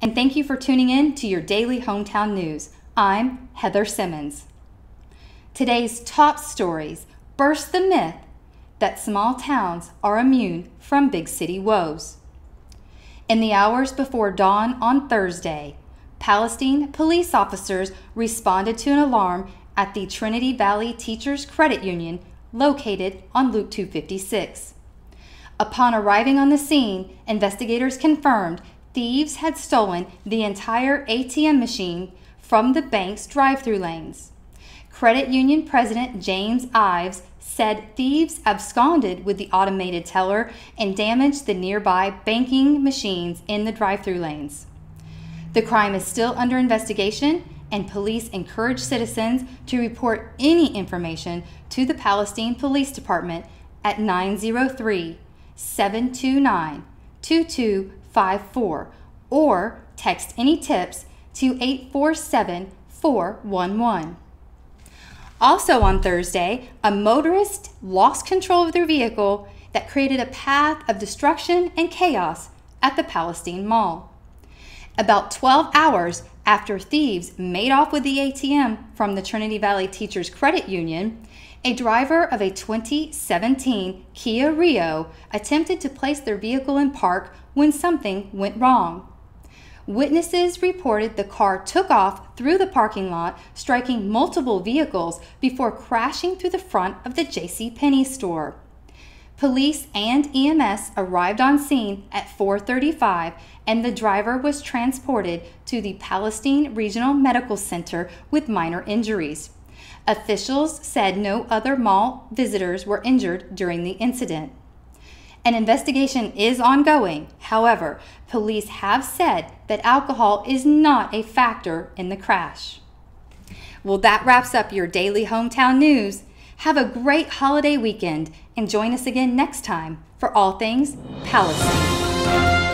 and thank you for tuning in to your daily hometown news. I'm Heather Simmons. Today's top stories burst the myth that small towns are immune from big city woes. In the hours before dawn on Thursday, Palestine police officers responded to an alarm at the Trinity Valley Teachers Credit Union located on Loop 256. Upon arriving on the scene, investigators confirmed thieves had stolen the entire ATM machine from the bank's drive through lanes. Credit Union President James Ives said thieves absconded with the automated teller and damaged the nearby banking machines in the drive through lanes. The crime is still under investigation, and police encourage citizens to report any information to the Palestine Police Department at 903 729 2254 or text any tips to 847 411. Also on Thursday, a motorist lost control of their vehicle that created a path of destruction and chaos at the Palestine Mall. About 12 hours after thieves made off with the ATM from the Trinity Valley Teachers Credit Union, a driver of a 2017 Kia Rio attempted to place their vehicle in park when something went wrong. Witnesses reported the car took off through the parking lot, striking multiple vehicles before crashing through the front of the J.C. Penney store. Police and EMS arrived on scene at 4:35 and the driver was transported to the Palestine Regional Medical Center with minor injuries. Officials said no other mall visitors were injured during the incident. An investigation is ongoing. However, police have said that alcohol is not a factor in the crash. Well, that wraps up your daily hometown news. Have a great holiday weekend and join us again next time for all things Palestine.